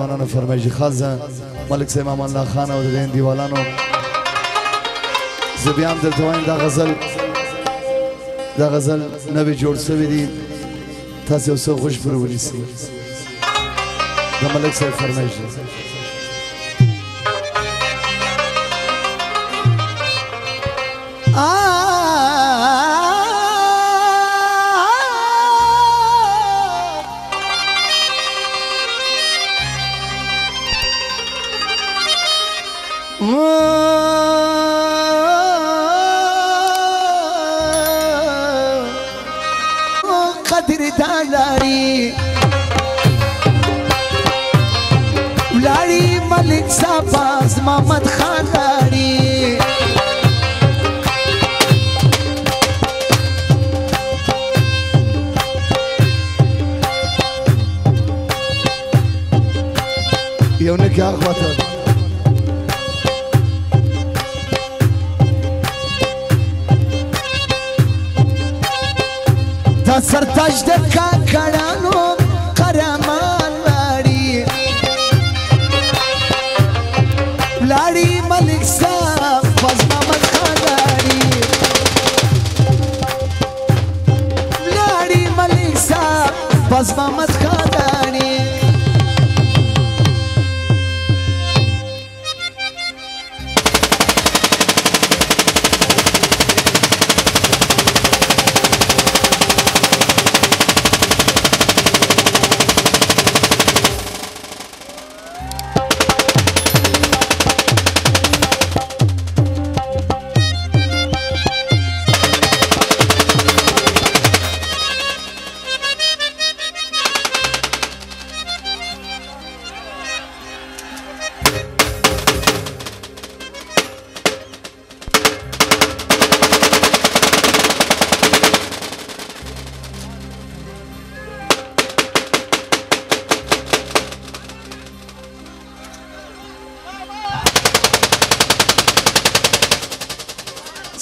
ځوانانو فرمایشي خاصه ملک سیم امان الله خان او د دیوالانو زه بیا هم درته وایم دا غزل دا غزل نوی جوړ شوی دی تاسو یو څه خوش پر ونیسئ د ملک صاحب فرمایش دی ملک صاحب از محمد خان لري یو نگاه وطن تا سرتاج د کاکړانو Basma matkar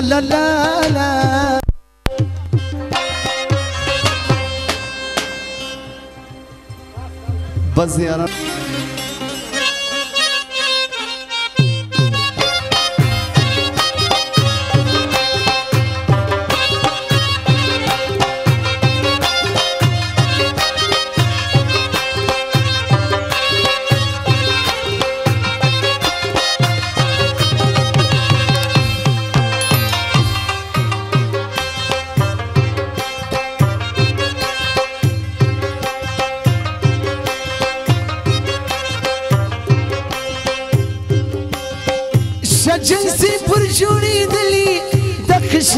لا لا لا لا بس يا رب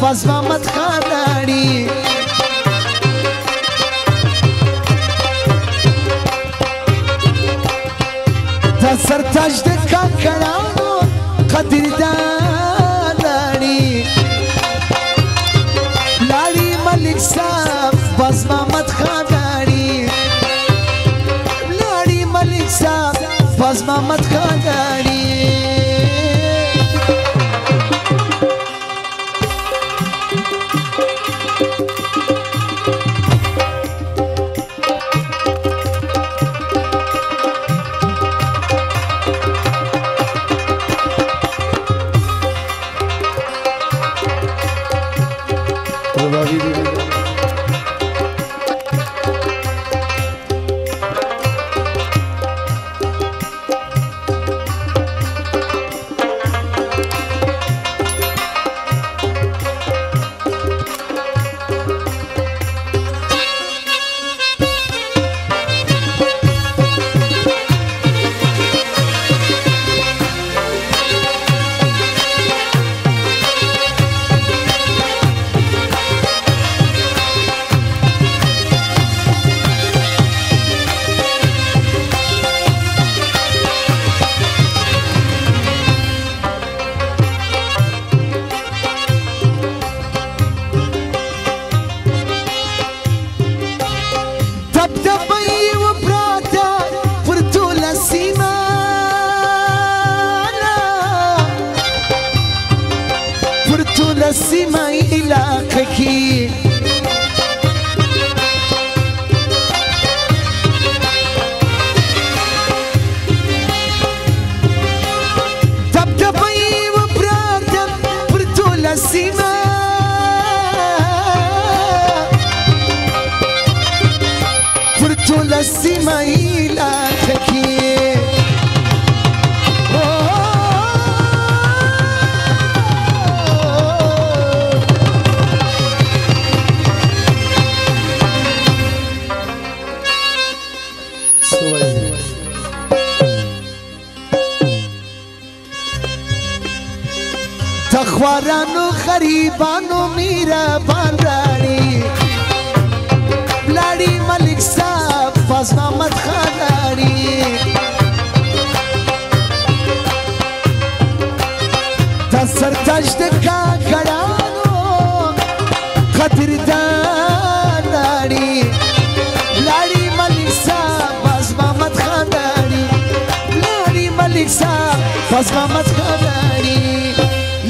فاز ما خان اړي د سرتاج د کاکړانو قدردان اړي لاړي صاحب فاز ما خان لاري لاړي صاف صاحب فاز ما خان خوارانو غریبانو میرا بان راڑی بلاڑی ملک صاحب فاز محمد خان راڑی تا سرتاج دکا گڑانو خطردان راڑی بلاڑی ملک صاحب فاز محمد خان راڑی بلاڑی ملک صاحب فاز محمد خان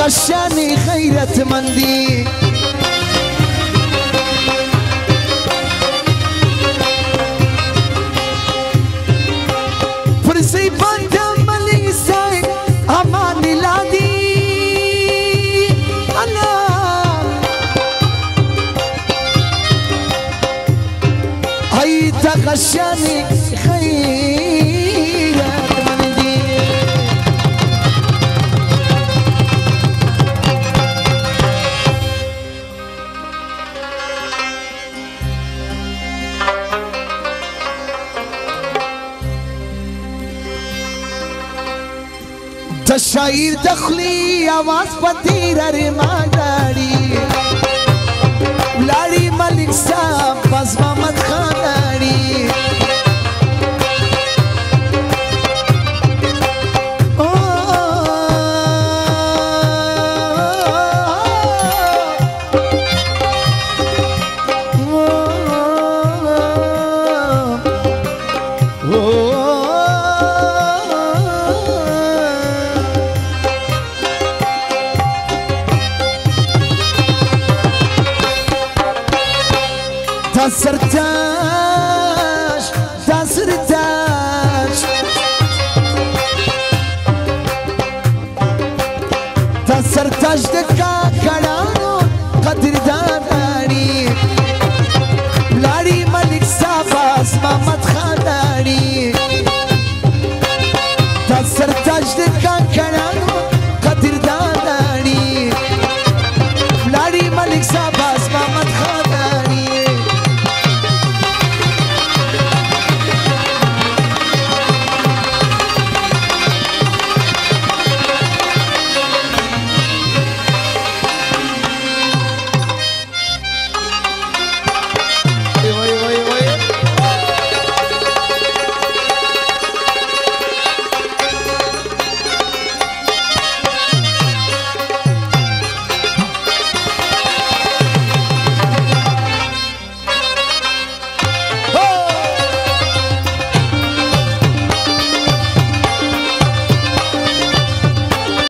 غشاني غيرة مندي فرسي ملي مليساي أمان لادي أنا هاي تغشاني خير د شاعر د خلی आवाज پتی رر ما داړي ولاري ملک صاحب پس ما sabe